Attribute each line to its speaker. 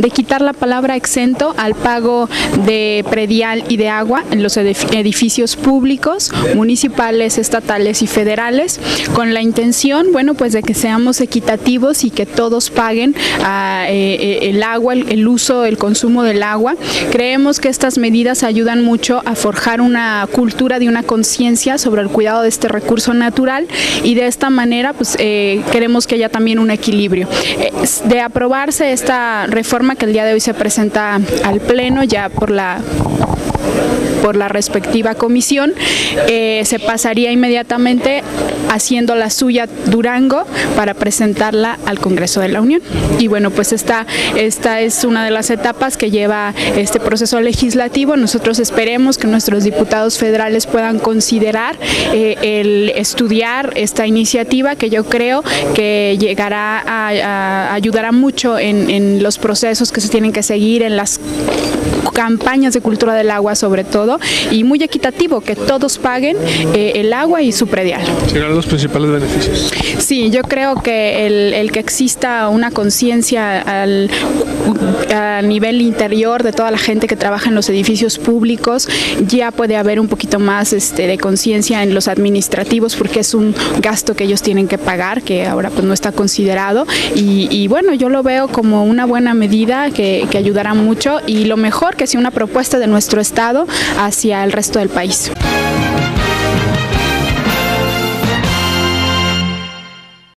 Speaker 1: de quitar la palabra exento al pago de predial y de agua en los edificios públicos, municipales, estatales y federales, con la intención, bueno, pues de que seamos equitativos y que todos paguen ah, eh, eh, el agua, el, uso, el consumo del agua. Creemos que estas medidas ayudan mucho a forjar una cultura de una conciencia sobre el cuidado de este recurso natural y de esta manera pues eh, queremos que haya también un equilibrio. de aprobarse esta reforma que el día de hoy se presenta al Pleno ya por la por la respectiva comisión, eh, se pasaría inmediatamente haciendo la suya Durango para presentarla al Congreso de la Unión. Y bueno, pues esta, esta es una de las etapas que lleva este proceso legislativo. Nosotros esperemos que nuestros diputados federales puedan considerar eh, el estudiar esta iniciativa que yo creo que llegará a, ayudará mucho en los procesos que se tienen que seguir en las campañas de cultura del agua sobre todo y muy equitativo, que todos paguen eh, el agua y su predial.
Speaker 2: ¿Serán los principales beneficios?
Speaker 1: Sí, yo creo que el, que exista una conciencia a nivel interior de toda la gente que trabaja en los edificios públicos, ya puede haber un poquito más este, de conciencia en los administrativos porque es un gasto que ellos tienen que pagar, que ahora pues no está considerado y, bueno, yo lo veo como una buena medida que, que ayudará mucho y lo mejor que sea una propuesta de nuestro Estado hacia el resto del país.